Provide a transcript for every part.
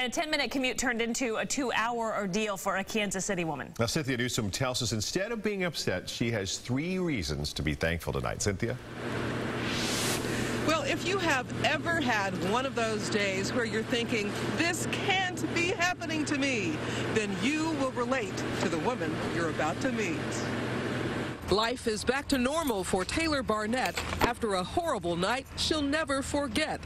Right, a 10-minute commute turned into a two-hour ordeal for a Kansas City woman. Now, Cynthia Newsom tells us instead of being upset, she has three reasons to be thankful tonight. Cynthia? Well, if you have ever had one of those days where you're thinking, this can't be happening to me, then you will relate to the woman you're about to meet. Life is back to normal for Taylor Barnett after a horrible night she'll never forget.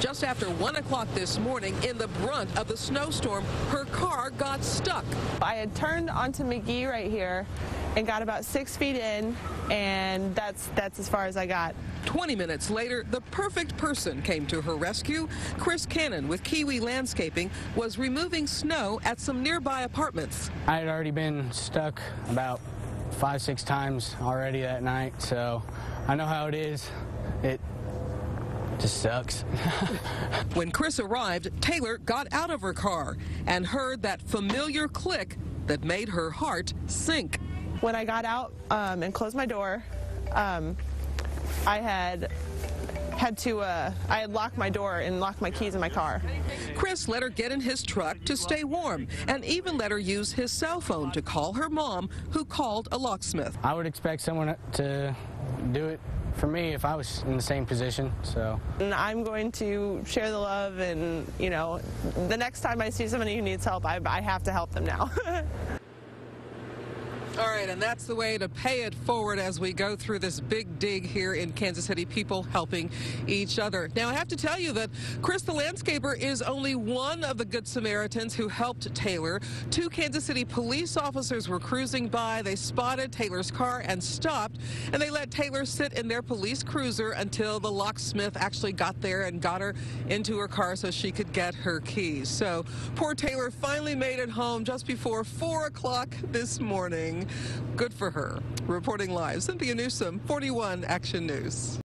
Just after 1 o'clock this morning, in the brunt of the snowstorm, her car got stuck. I had turned onto McGee right here and got about six feet in, and that's, that's as far as I got. 20 minutes later, the perfect person came to her rescue. Chris Cannon with Kiwi Landscaping was removing snow at some nearby apartments. I had already been stuck about five, six times already that night, so I know how it is. It just sucks. when Chris arrived, Taylor got out of her car and heard that familiar click that made her heart sink. When I got out um, and closed my door, um, I had had to, uh, I had locked my door and locked my keys in my car. Chris let her get in his truck to stay warm and even let her use his cell phone to call her mom, who called a locksmith. I would expect someone to do it for me if I was in the same position, so. And I'm going to share the love and, you know, the next time I see somebody who needs help, I, I have to help them now. All right, and that's the way to pay it forward as we go through this big dig here in Kansas City, people helping each other. Now, I have to tell you that Chris the landscaper is only one of the Good Samaritans who helped Taylor. Two Kansas City police officers were cruising by. They spotted Taylor's car and stopped, and they let Taylor sit in their police cruiser until the locksmith actually got there and got her into her car so she could get her keys. So poor Taylor finally made it home just before 4 o'clock this morning. Good for her. Reporting live, Cynthia Newsom, 41 Action News.